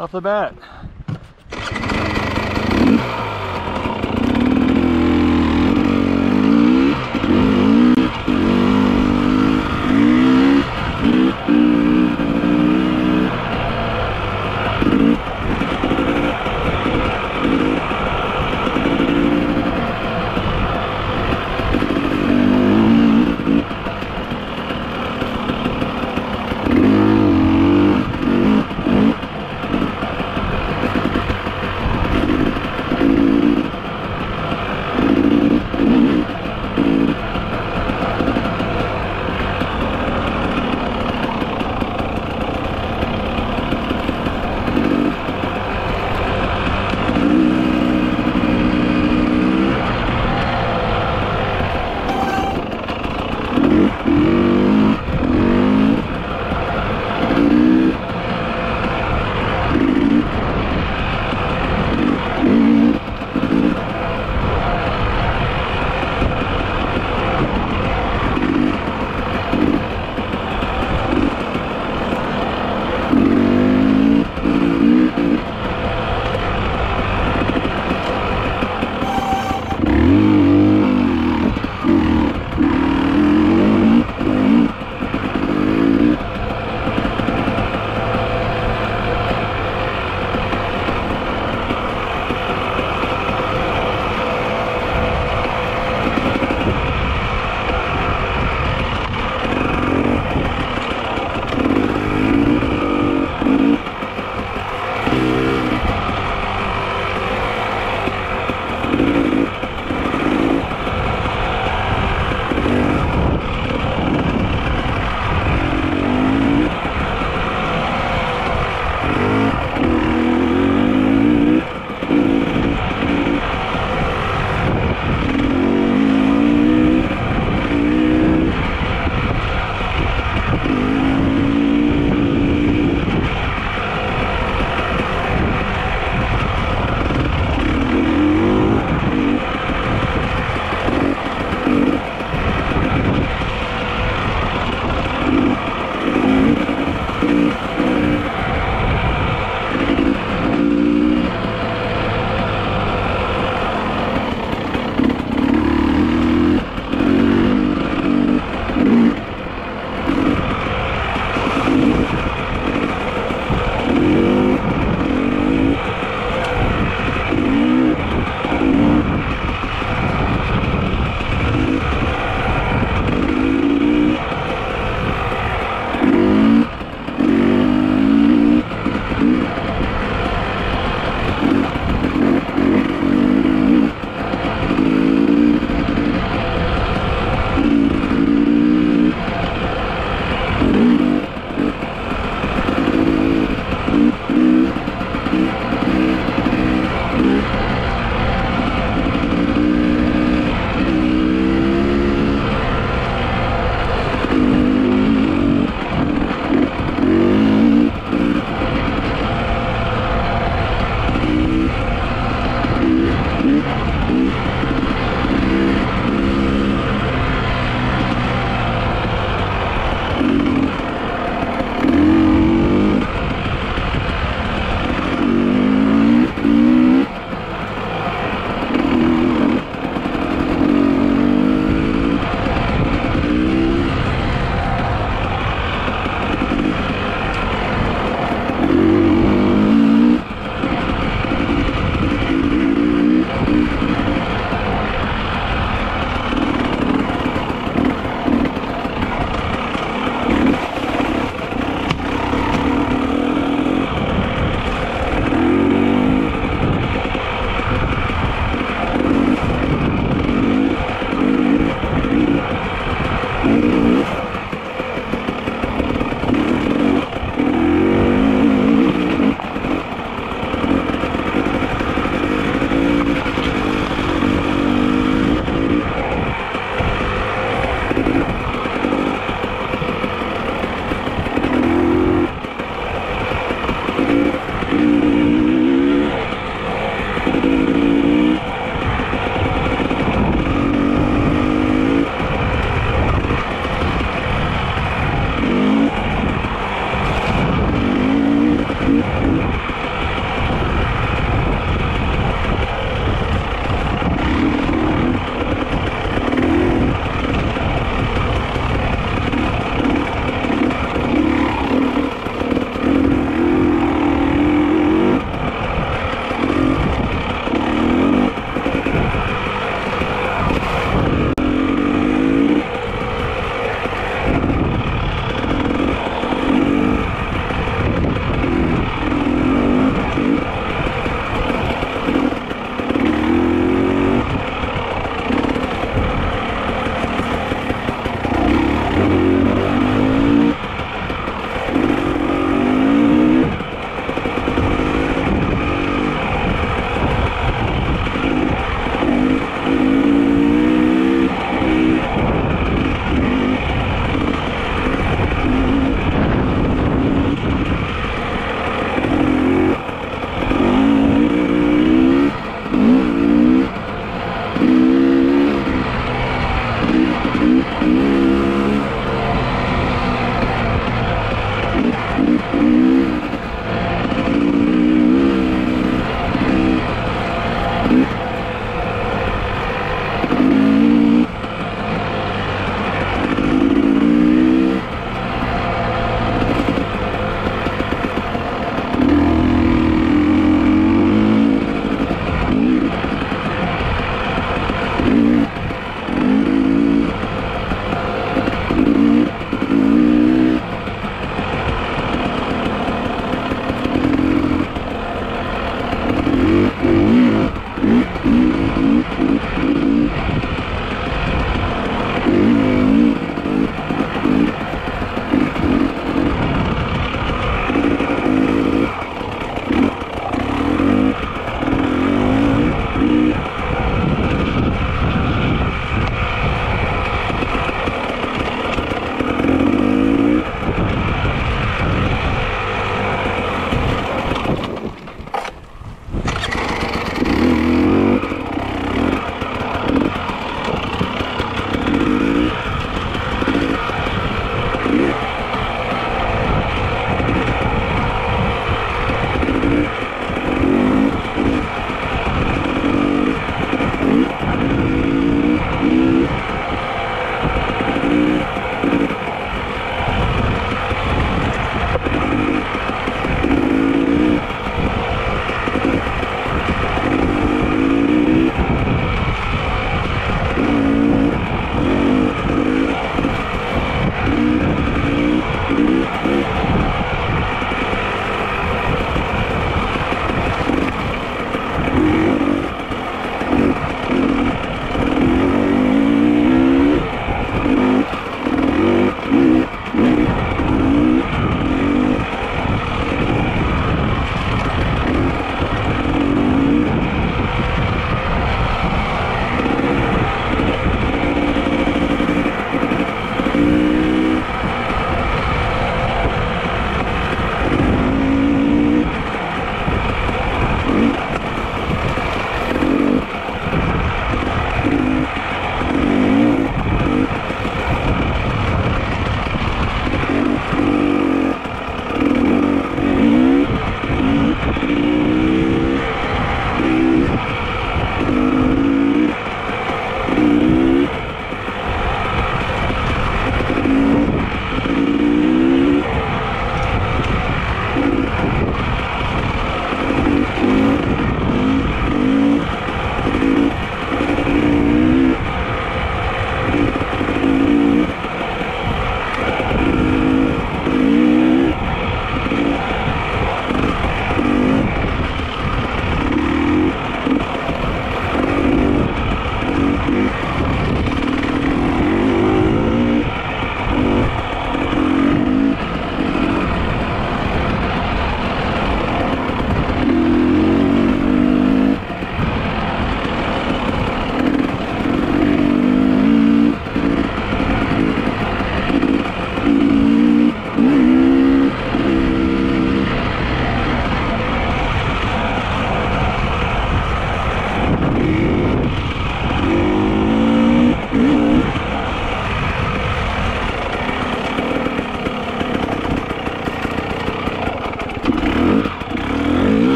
off the bat.